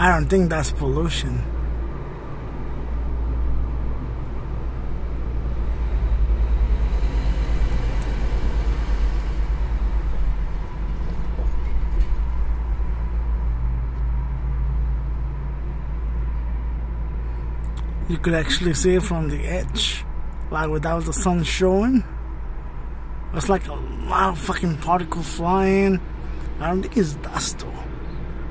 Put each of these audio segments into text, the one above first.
I don't think that's pollution. You could actually see it from the edge, like without the sun showing. It's like a lot of fucking particles flying. I don't think it's dust though.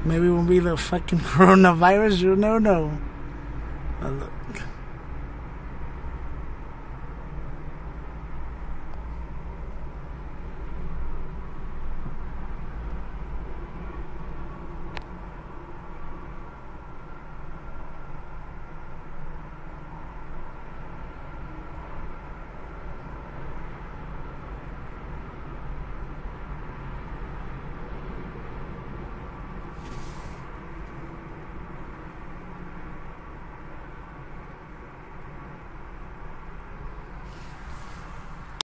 Maybe it will be the fucking coronavirus, you don't know.